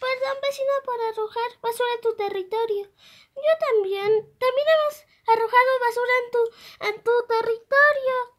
Perdón, vecino, por arrojar basura en tu territorio. Yo también. También hemos arrojado basura en tu, en tu territorio.